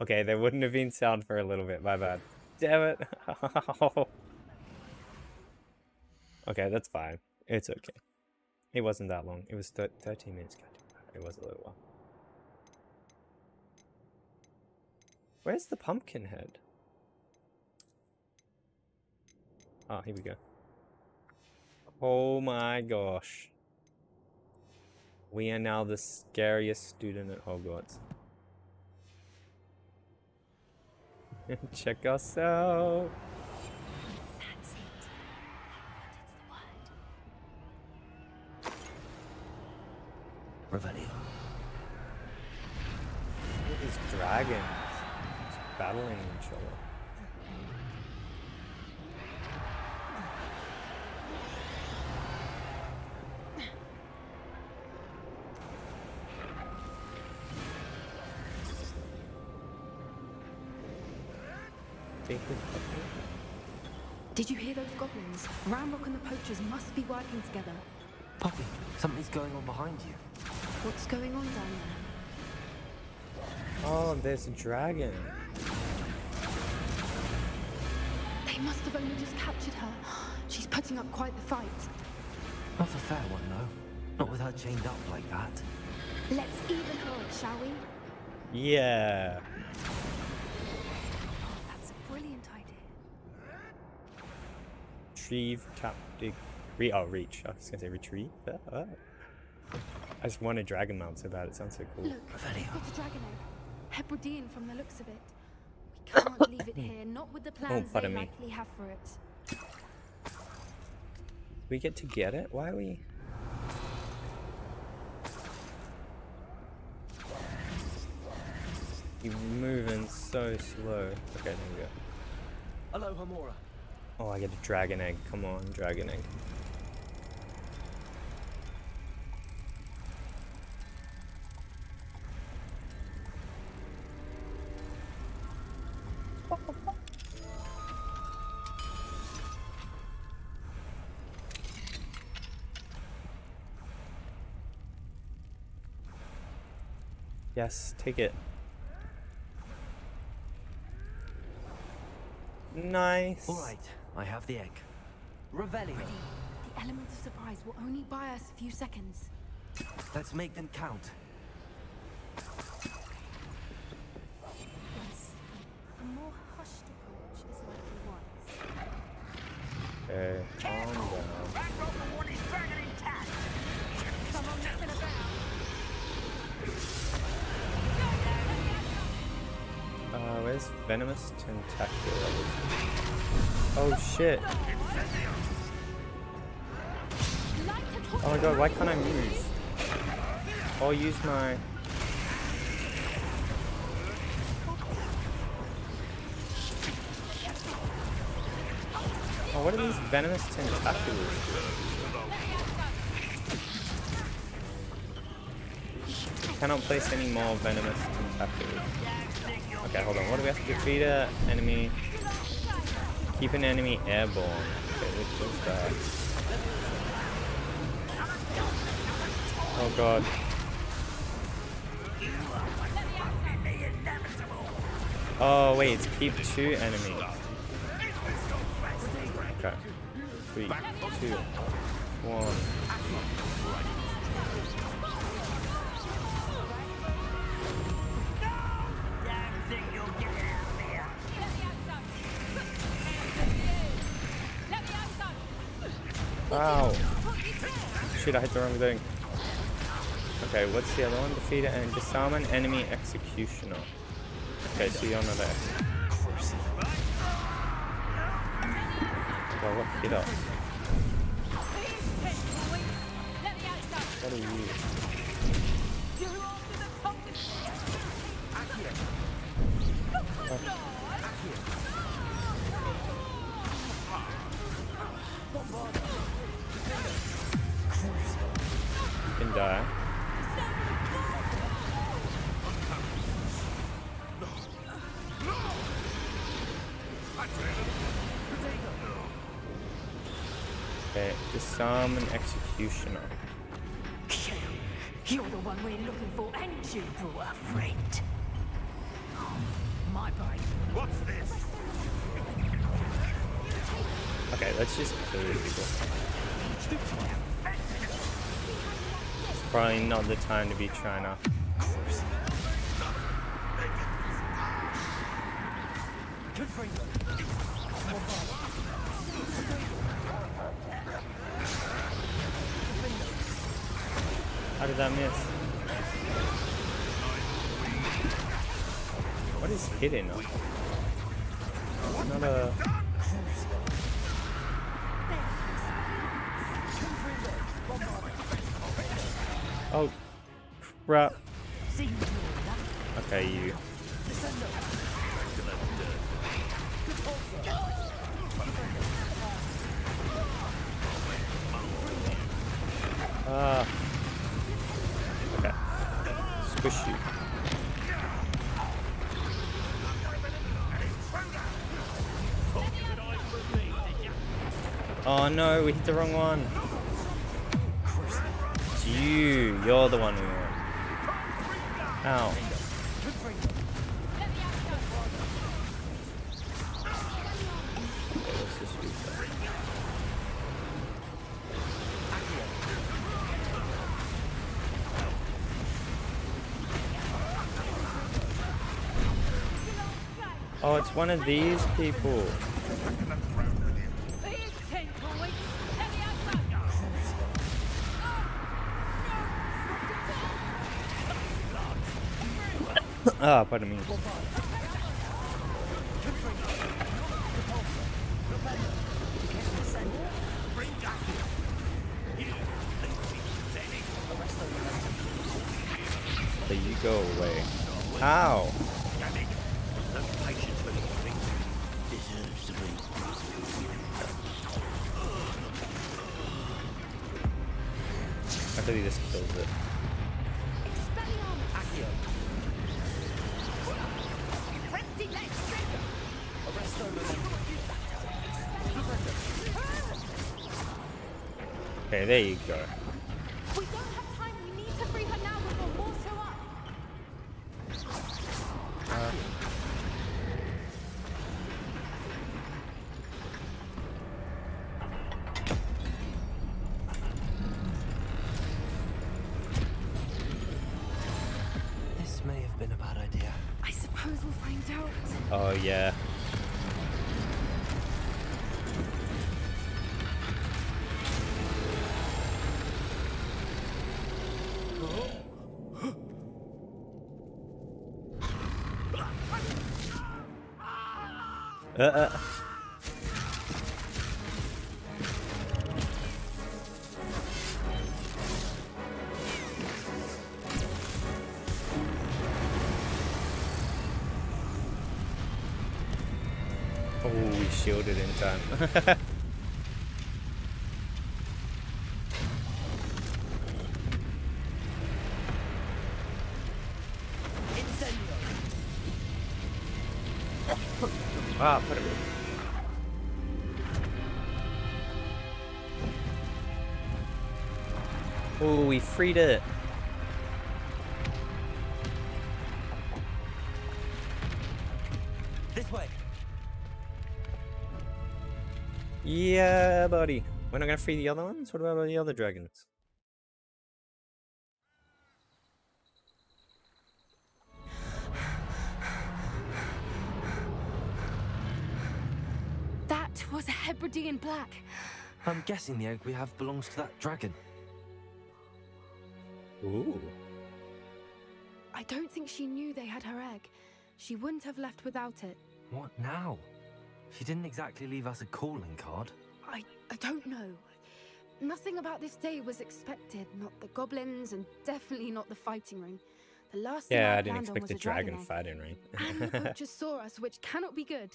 Okay, there wouldn't have been sound for a little bit. My bad. Damn it. okay, that's fine. It's okay. It wasn't that long. It was th 13 minutes. It was a little while. Where's the pumpkin head? Oh, here we go. Oh my gosh. We are now the scariest student at Hogwarts. Check us out. That's it. What is the word? Revelio. Look at these dragons. Just battling each other. Did you hear those goblins? Ranrok and the poachers must be working together. Poppy, something's going on behind you. What's going on down there? Oh, there's a dragon. They must have only just captured her. She's putting up quite the fight. Not a fair one, though. Not with her chained up like that. Let's even her, shall we? Yeah. Retrieve, captive, re oh, reach. I was gonna say retrieve. Ah. I just want a dragon mount so bad. It sounds so cool. Look, Revelio. we've got a dragon egg. Hebridean from the looks of it. We can't leave it here, not with the plans they pardon me. likely have for it. We get to get it? Why are we? You're moving so slow. Okay, there we go. Hello, Hamora. Oh, I get a dragon egg. Come on, dragon egg. Yes, take it. Nice. All right, I have the egg. Revelio. Ready. The element of surprise will only buy us a few seconds. Let's make them count. Yes. A more hushed approach is likely wise. Okay, Venomous tentacular? Oh shit! Oh my god, why can't I move? I'll use my. Oh, what are these venomous tentacles? Cannot place any more venomous tentaculars. Okay, hold on. What do we have to defeat a enemy? Keep an enemy airborne. Okay, what's that? Oh god. Oh wait, it's keep two enemies. Okay. Three, two, one. Wow. Shit, I hit the wrong thing. Okay, what's the other one? Defeat and disarm an enemy executioner. Okay, so you're not X. Well, what hit us? What are you? Okay, disarm an executioner. You're the one we're looking for, and you, poor friend. my blade. What's this? Okay, let's just kill these people. It's probably not the time to be trying to. Good for How did that miss? What is hidden? Not a. Oh, crap. Okay, you. Ah. Oh no, we hit the wrong one. It's you. You're the one we want. Ow. Oh, it's one of these people. Ah, pardon me. But you go away. Ow! Thought he just kills it. Okay, there you go. Oh yeah. Uh, uh. Oh, we shielded in time. ah, put it. Oh, we freed it. Yeah, buddy. We're not gonna free the other ones? What about the other dragons? That was a Hebridean black. I'm guessing the egg we have belongs to that dragon. Ooh. I don't think she knew they had her egg. She wouldn't have left without it. What now? She didn't exactly leave us a calling card. I, I don't know. Nothing about this day was expected. Not the goblins, and definitely not the fighting ring. The last thing Yeah, I I'd didn't land on expect was the a dragon, dragon egg. fighting ring. And the poachers saw us, which cannot be good.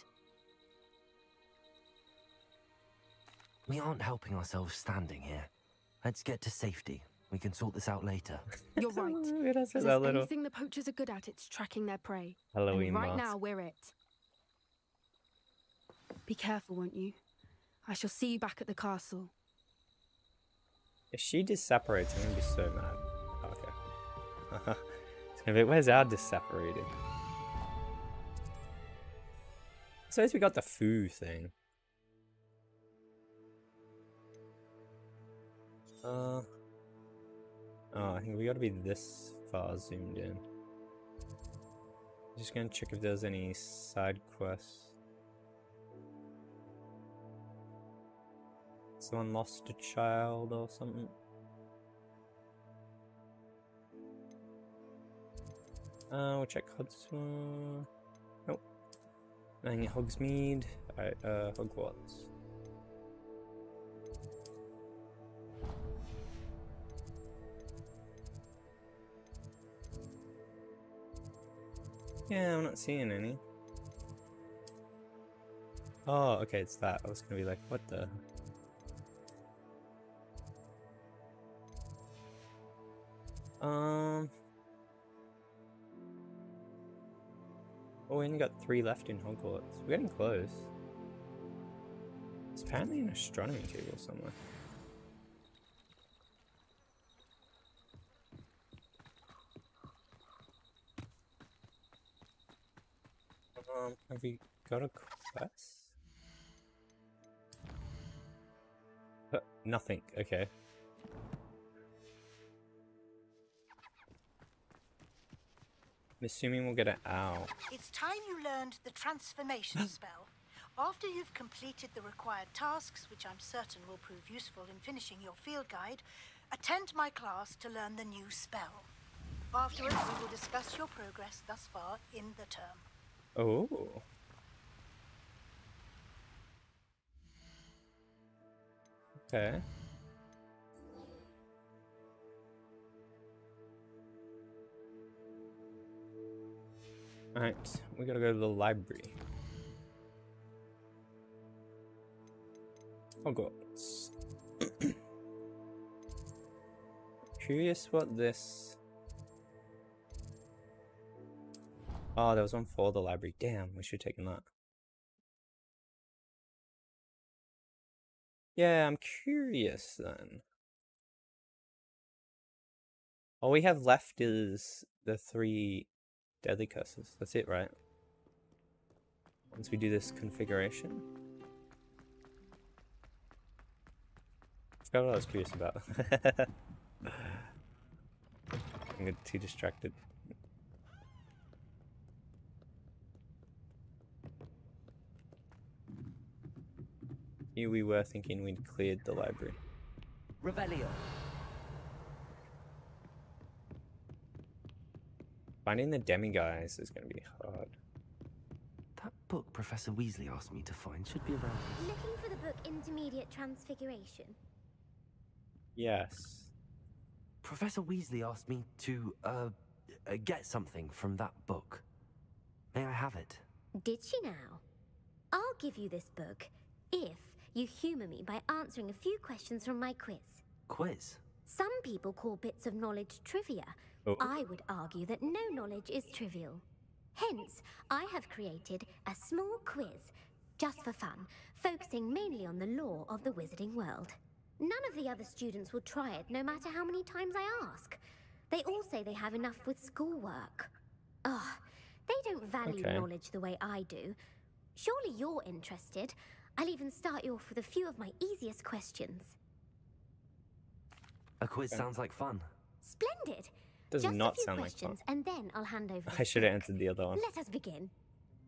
We aren't helping ourselves standing here. Let's get to safety. We can sort this out later. You're right. It has If there's little anything the poachers are good at, it's tracking their prey. Halloween and right mask. now, we're it. Be careful, won't you? I shall see you back at the castle. If she just separates, I'm gonna be so mad. Okay. it's gonna be, where's our just separating? suppose we got the foo thing. Uh. Oh, I think we gotta be this far zoomed in. Just gonna check if there's any side quests. Someone lost a child or something. Uh, we'll check Hudson. Nope. Nothing at Hogsmeade. Alright, uh, Hogwarts. Yeah, I'm not seeing any. Oh, okay, it's that. I was gonna be like, what the? Um. Oh, we only got three left in Hogwarts. We're getting close. There's apparently an astronomy table somewhere. Um, have we got a quest? Uh, nothing. Okay. I'm assuming we'll get an owl. It's time you learned the transformation spell. After you've completed the required tasks, which I'm certain will prove useful in finishing your field guide, attend my class to learn the new spell. Afterwards, we will discuss your progress thus far in the term. Oh. Okay. Alright, we gotta go to the library. Oh Hogwarts. Curious what this. Oh, there was one for the library. Damn, we should have taken that. Yeah, I'm curious then. All we have left is the three deadly curses. That's it, right? Once we do this configuration. Forgot what I was curious about. I'm too distracted. Here we were thinking we'd cleared the library. Revelio. Finding the demiguise is going to be hard. That book Professor Weasley asked me to find should be around. Looking for the book Intermediate Transfiguration? Yes. Professor Weasley asked me to, uh, uh, get something from that book. May I have it? Did she now? I'll give you this book if you humour me by answering a few questions from my quiz. Quiz. Some people call bits of knowledge trivia. Oh. I would argue that no knowledge is trivial. Hence, I have created a small quiz, just for fun, focusing mainly on the lore of the wizarding world. None of the other students will try it, no matter how many times I ask. They all say they have enough with schoolwork. Ugh, they don't value Okay. knowledge the way I do. Surely you're interested. I'll even start you off with a few of my easiest questions. A quiz sounds like fun. Splendid! Does Just not a few sound like fun. questions, and then I'll hand over. I should have answered the other one. Let us begin.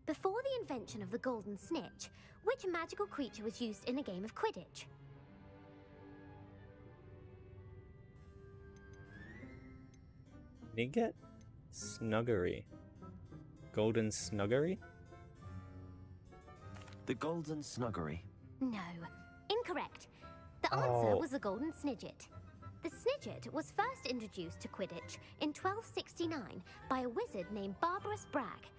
Before the invention of the golden snitch, which magical creature was used in a game of Quidditch? Niget? Snuggery. Golden Snuggery? The Golden Snuggery. No, incorrect. The answer Oh. was the golden snidget. The snidget was first introduced to Quidditch in 1269 by a wizard named Barberus Bragge.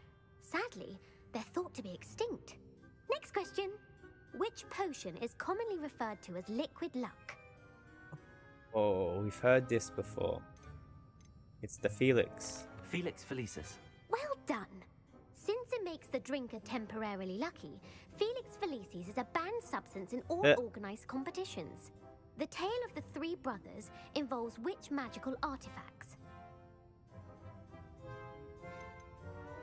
Sadly, they're thought to be extinct. Next question. Which potion is commonly referred to as liquid luck? Oh, we've heard this before. It's the Felix. Felix Felicis. Well done! Since it makes the drinker temporarily lucky, Felix Felicis is a banned substance in all Uh. organized competitions. The tale of the three brothers involves which magical artifacts?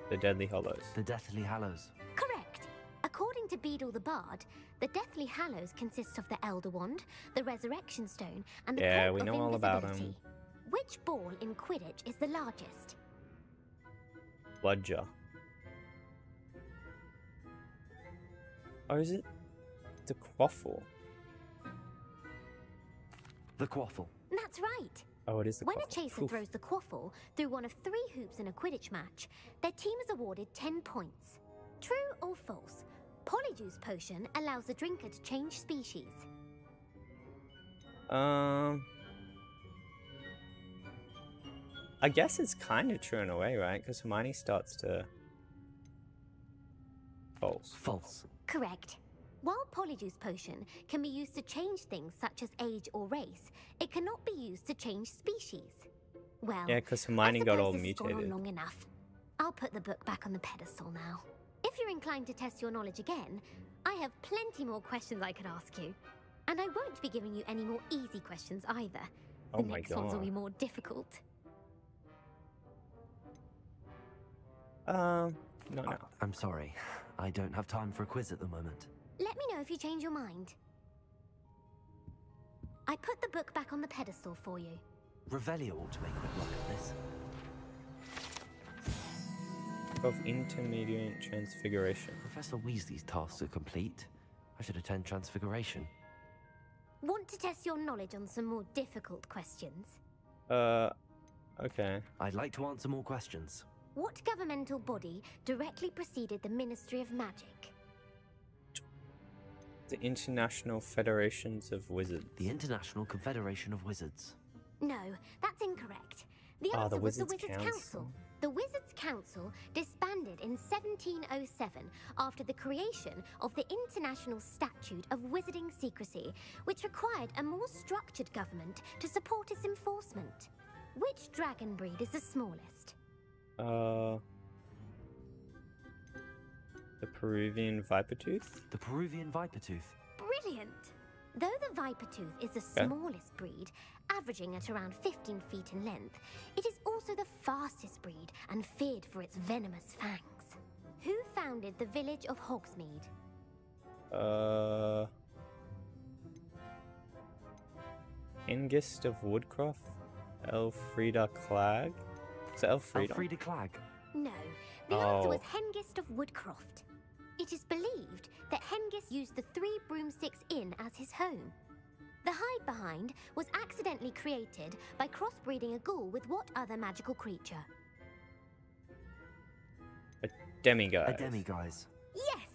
The Deadly Hollows. The Deathly Hallows. Correct! According According to Beedle the Bard, the Deathly Hallows consist of the Elder Wand, the Resurrection Stone, and the Yeah, Cloak we of know all about 'em. Invisibility. Which ball in Quidditch is the largest? Bludger. Or is it the quaffle? The quaffle. That's right. Oh, it is the When a chaser Poof. throws the quaffle through one of three hoops in a Quidditch match, their team is awarded 10 points. True or false? Polyjuice potion allows the drinker to change species. Um, I guess it's kind of true in a way, right? Because Hermione starts to false. False. Correct. While Polyjuice potion can be used to change things such as age or race, it cannot be used to change species. Well, Yeah, because I Hermione got all suppose this has gone on mutated. long enough. I'll put the book back on the pedestal now. If you're inclined to test your knowledge again, I have plenty more questions I could ask you. And I won't be giving you any more easy questions either. Oh the my next ones will be more difficult. Um, no, no. I- I'm sorry. I don't have time for a quiz at the moment. Let me know if you change your mind. I put the book back on the pedestal for you. Revelio ought to make quick work of this. Of intermediate transfiguration. Professor Weasley's tasks are complete. I should attend Transfiguration. Want to test your knowledge on some more difficult questions? Uh, okay. I'd like to answer more questions. What governmental body directly preceded the Ministry of Magic? The International Federations of Wizards. The International Confederation of Wizards. No, that's incorrect. The Ah, answer the was the Wizards' Wizards' Council. Council. The Wizards' Council disbanded in 1707 after the creation of the International Statute of Wizarding Secrecy, which required a more structured government to support its enforcement. Which dragon breed is the smallest? Uh, the Peruvian Vipertooth? The Peruvian Vipertooth. Brilliant! Though the viper tooth is the Okay. smallest breed, averaging at around 15 feet in length, it is also the fastest breed and feared for its venomous fangs. Who founded the village of Hogsmeade? Uh, Hengist of Woodcroft? Elfrida Clag? Is it Elfrida? Elfrida Clag. No, the answer Oh. was Hengist of Woodcroft. It is believed that Hengist used the Three Broomsticks Inn as his home. The hide behind was accidentally created by crossbreeding a ghoul with what other magical creature? A demiguise. A demiguise. Yes!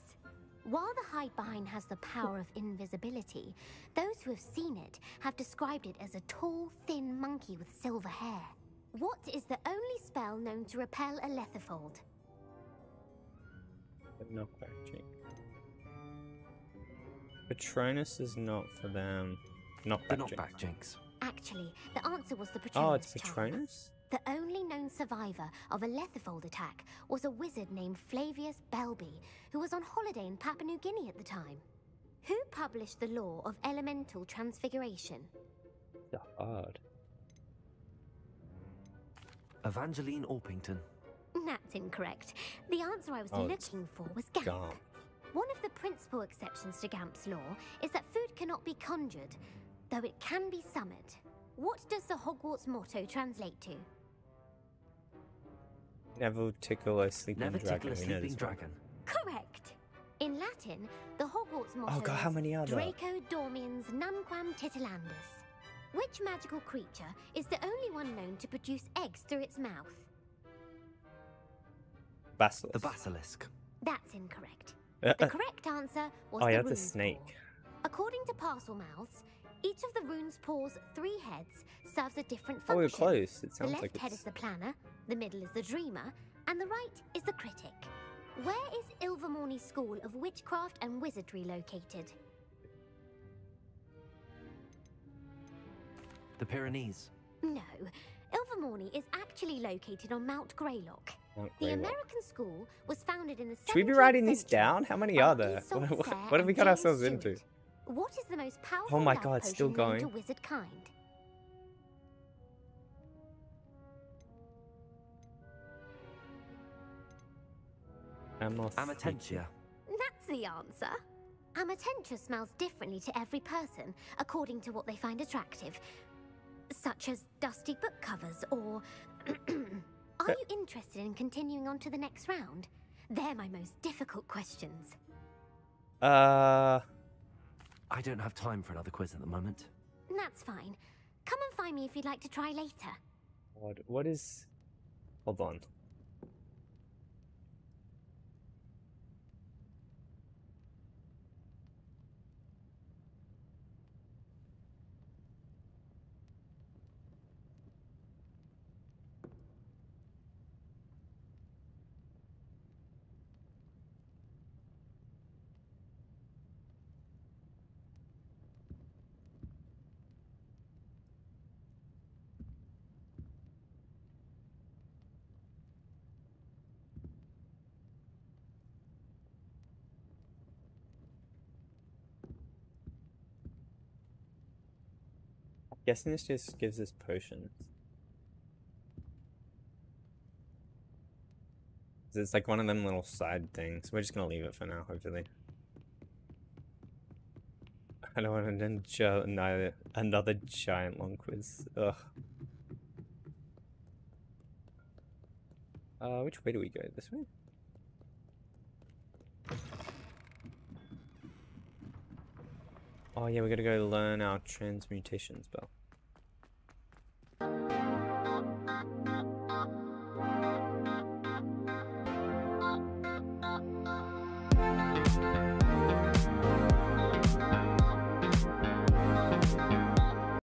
While the hide behind has the power of invisibility, those who have seen it have described it as a tall, thin monkey with silver hair. What is the only spell known to repel a lethifold? But knockback cheek. Patronus is not for them. Knockback The jinx. knockback jinx. Actually, the answer was the Patronus. Oh, it's charm. Patronus? The only known survivor of a lethifold attack was a wizard named Flavius Belby, who was on holiday in Papua New Guinea at the time. Who published the law of elemental transfiguration? The hard. Evangeline Orpington. That's incorrect. The answer I was Oh, looking for was Gamp. Gump. One of the principal exceptions to Gamp's law is that food cannot be conjured, though it can be summoned. What does the Hogwarts motto translate to? Never tickle a sleeping Never dragon. tickle a sleeping dragon. Correct. In Latin, the Hogwarts oh, motto Oh god, how is many are there? Draco Dormiens Nunquam Titillandus. Which magical creature is the only one known to produce eggs through its mouth? Basilisk. The basilisk. That's incorrect. Uh, the uh, correct answer was oh the yeah, the rune's snake. paw. According to Parselmouths, each of the Runespoor's three heads serves a different oh, function. Oh, function. we're close. It sounds The sounds left like head it's is the planner, the middle is the dreamer, and the right is the critic. Where is Ilvermorny School of Witchcraft and Wizardry located? The Pyrenees. No, Ilvermorny is actually located on Mount Greylock. Mount The Greylock. American school was founded in the Should we be writing these down? How many are there? What, what, what have we got James ourselves Steward. into? What is the most powerful Oh my God, it's still potion known going. to wizard kind? Amoth- Amortentia. That's the answer. Amortentia smells differently to every person, according to what they find attractive, such as dusty book covers or. Are you interested in continuing on to the next round? They're my most difficult questions. Uh, I don't have time for another quiz at the moment. That's fine. Come and find me if you'd like to try later. what, what is... Hold on. Guessing this just gives us potions. It's like one of them little side things. We're just gonna leave it for now, hopefully. I don't want to another, another giant long quiz. Ugh. Uh, which way do we go? This way? Oh yeah, we gotta go learn our transmutation spell.